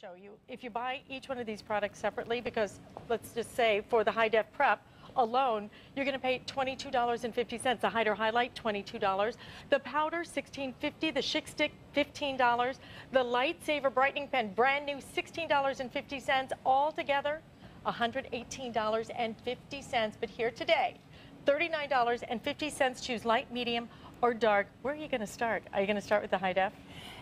show you. If you buy each one of these products separately, because let's just say for the high def prep alone, you're going to pay $22.50. The hider highlight, $22. The powder, $16.50. The Schick stick, $15. The lightsaver brightening pen, brand new, $16.50. All together, $118.50. But here today, $39.50. Choose light, medium, or dark. Where are you going to start? Are you going to start with the high def?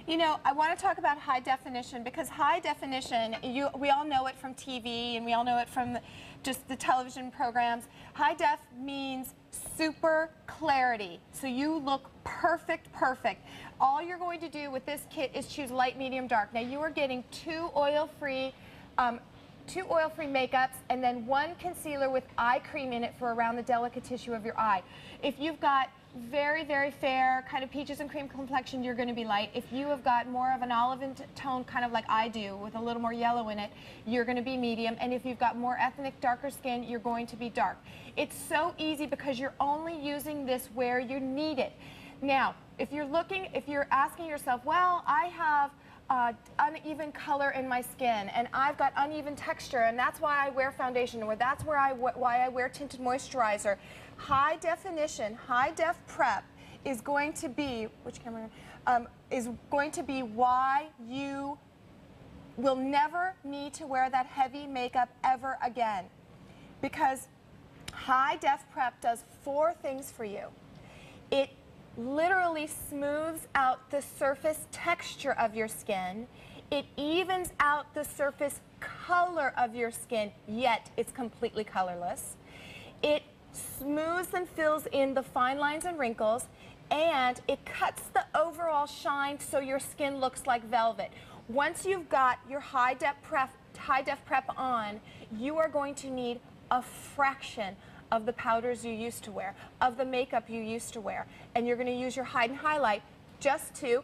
You know, I want to talk about high definition because high definition, you, we all know it from TV and we all know it from just the television programs. High def means super clarity. So you look perfect, perfect. All you're going to do with this kit is choose light, medium, dark. Now you are getting two oil-free um, two oil-free makeups, and then one concealer with eye cream in it for around the delicate tissue of your eye. If you've got very, very fair, kind of peaches and cream complexion, you're going to be light. If you have got more of an olive tone, kind of like I do, with a little more yellow in it, you're going to be medium. And if you've got more ethnic, darker skin, you're going to be dark. It's so easy because you're only using this where you need it. Now, if you're looking, if you're asking yourself, well, I have uh, uneven color in my skin and I've got uneven texture and that's why I wear foundation or that's where I why I wear tinted moisturizer. High definition, high def prep is going to be, which camera, um, is going to be why you will never need to wear that heavy makeup ever again. Because high def prep does four things for you. It literally smooths out the surface texture of your skin. It evens out the surface color of your skin, yet it's completely colorless. It smooths and fills in the fine lines and wrinkles, and it cuts the overall shine so your skin looks like velvet. Once you've got your high def prep, high def prep on, you are going to need a fraction of the powders you used to wear, of the makeup you used to wear. And you're going to use your hide and highlight just to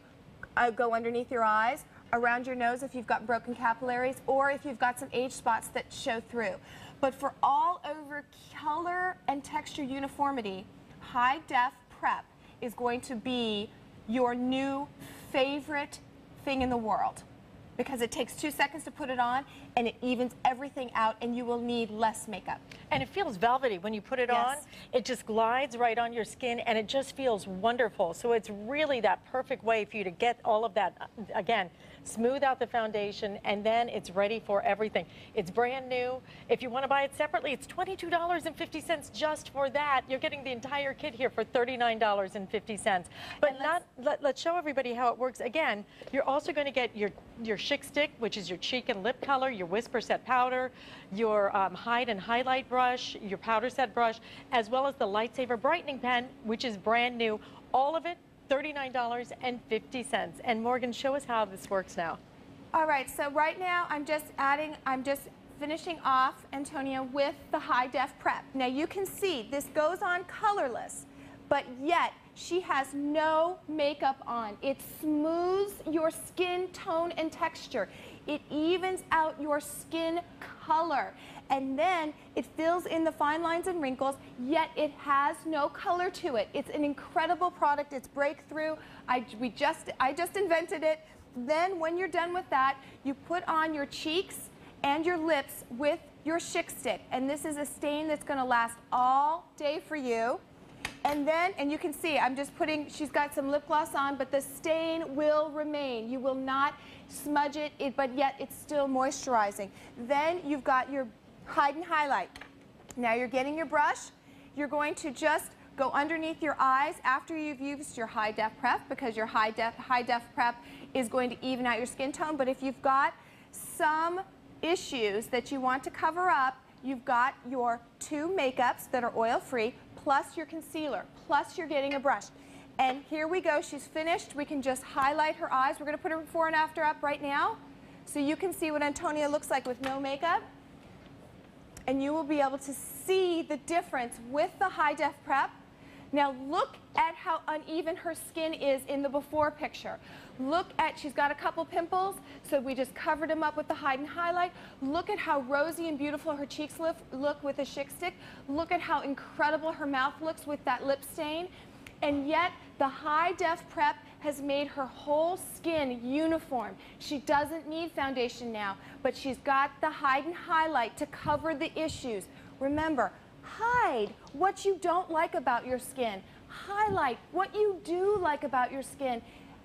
uh, go underneath your eyes, around your nose if you've got broken capillaries, or if you've got some age spots that show through. But for all over color and texture uniformity, high def prep is going to be your new favorite thing in the world because it takes two seconds to put it on and it evens everything out and you will need less makeup. And it feels velvety when you put it yes. on. It just glides right on your skin and it just feels wonderful. So it's really that perfect way for you to get all of that, uh, again, smooth out the foundation, and then it's ready for everything. It's brand new. If you want to buy it separately, it's $22.50 just for that. You're getting the entire kit here for $39.50. But not, let, let's show everybody how it works. Again, you're also going to get your, your Schick Stick, which is your cheek and lip color, your Whisper Set powder, your um, hide and highlight brush, your powder set brush, as well as the Lightsaver Brightening Pen, which is brand new. All of it $39.50. And Morgen, show us how this works now. All right, so right now I'm just adding, I'm just finishing off, Antonia, with the high def prep. Now you can see this goes on colorless, but yet she has no makeup on. It smooths your skin tone and texture. It evens out your skin color and then it fills in the fine lines and wrinkles, yet it has no color to it. It's an incredible product. It's breakthrough. I, we just, I just invented it. Then when you're done with that, you put on your cheeks and your lips with your Schick Stick. And this is a stain that's gonna last all day for you. And then, and you can see, I'm just putting, she's got some lip gloss on, but the stain will remain. You will not smudge it, it but yet it's still moisturizing. Then you've got your hide and highlight. Now you're getting your brush. You're going to just go underneath your eyes after you've used your high def prep because your high def, high def prep is going to even out your skin tone. But if you've got some issues that you want to cover up, you've got your two makeups that are oil free plus your concealer, plus you're getting a brush. And here we go, she's finished. We can just highlight her eyes. We're gonna put her before and after up right now so you can see what Antonia looks like with no makeup and you will be able to see the difference with the high def prep. Now look at how uneven her skin is in the before picture. Look at, she's got a couple pimples, so we just covered them up with the hide and highlight. Look at how rosy and beautiful her cheeks look, look with the Schick Stick. Look at how incredible her mouth looks with that lip stain. And yet, the high def prep has made her whole skin uniform. She doesn't need foundation now, but she's got the hide and highlight to cover the issues. Remember, hide what you don't like about your skin. Highlight what you do like about your skin.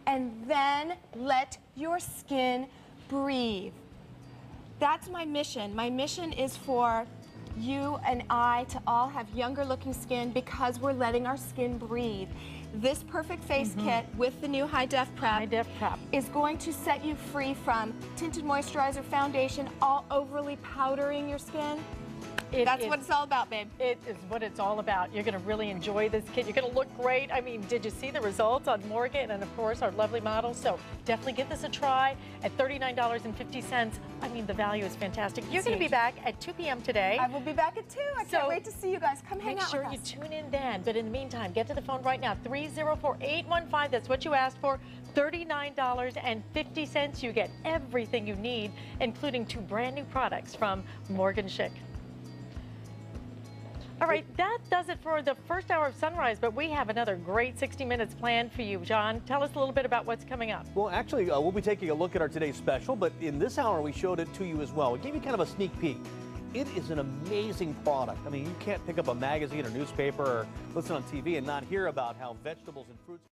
And then let your skin breathe. That's my mission. My mission is for you and I to all have younger looking skin because we're letting our skin breathe. This perfect face mm-hmm. kit with the new high def prep, High Def Prep. is going to set you free from tinted moisturizer foundation all overly powdering your skin. It That's is- what it's all about, babe. It is what it's all about. You're going to really enjoy this kit. You're going to look great. I mean, did you see the results on Morgen and, of course, our lovely models? So definitely give this a try at $39.50. I mean, the value is fantastic. You're going to be back at 2 p.m. today. I will be back at 2. I So, can't wait to see you guys. Come hang Make out sure with you tune in then. But in the meantime, get to the phone right now 304 815. That's what you asked for. $39.50. You get everything you need, including two brand new products from Morgen Schick. All right, that does it for the first hour of Sunrise, but we have another great 60 minutes planned for you. John, tell us a little bit about what's coming up. Well, actually, uh, we'll be taking a look at our today's special, but in this hour, we showed it to you as well. We gave you kind of a sneak peek. It is an amazing product. I mean, you can't pick up a magazine or newspaper or listen on TV and not hear about how vegetables and fruits.